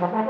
Gracias.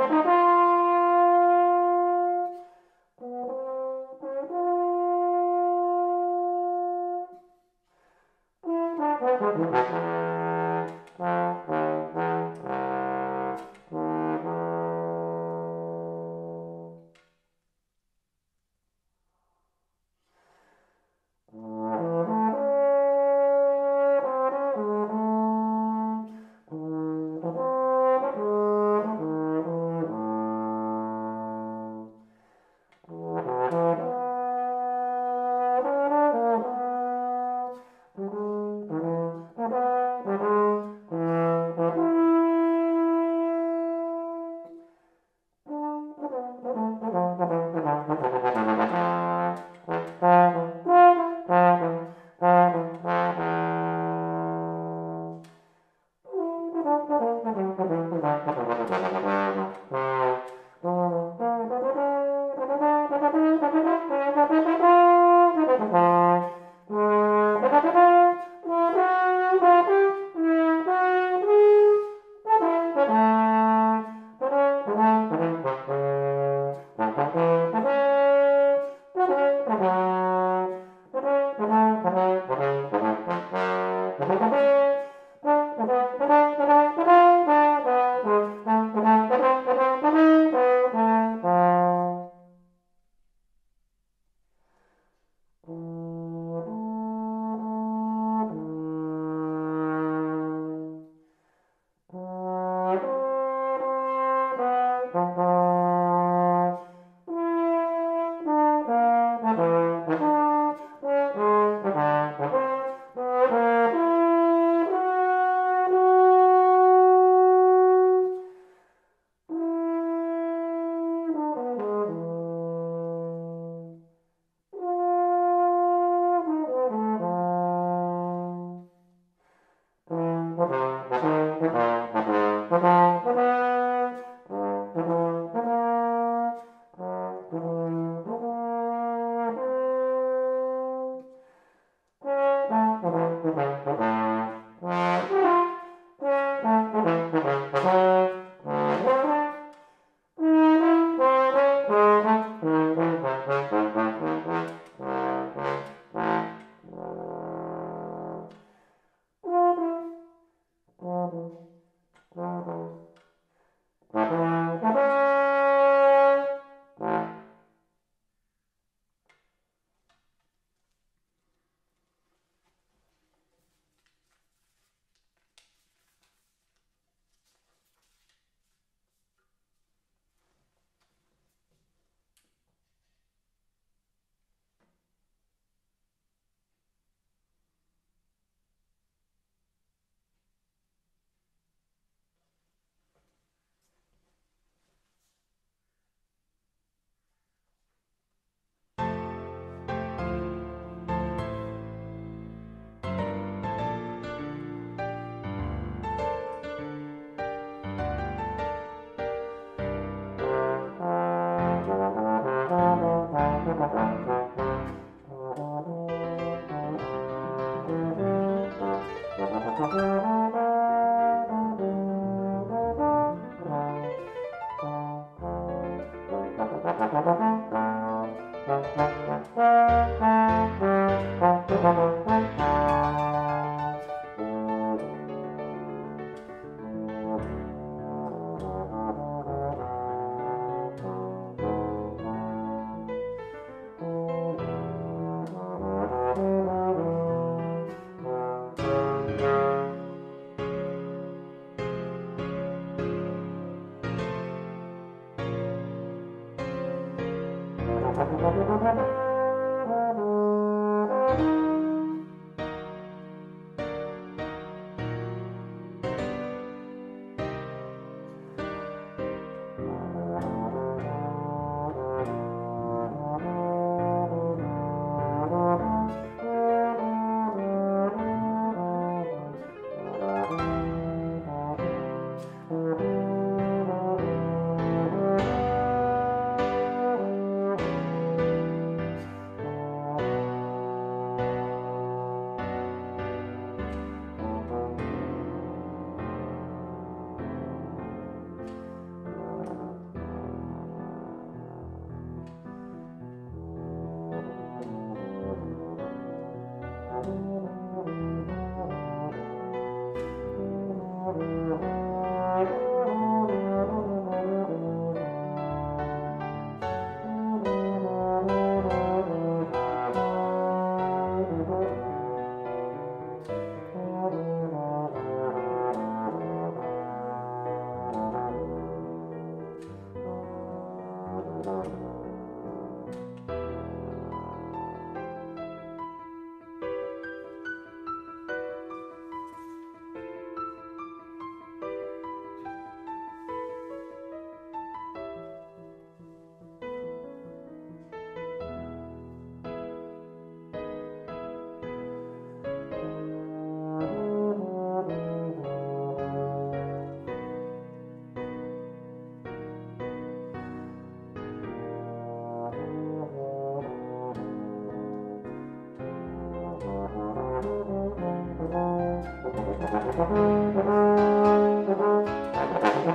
Thank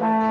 you.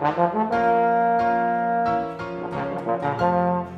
Thank you.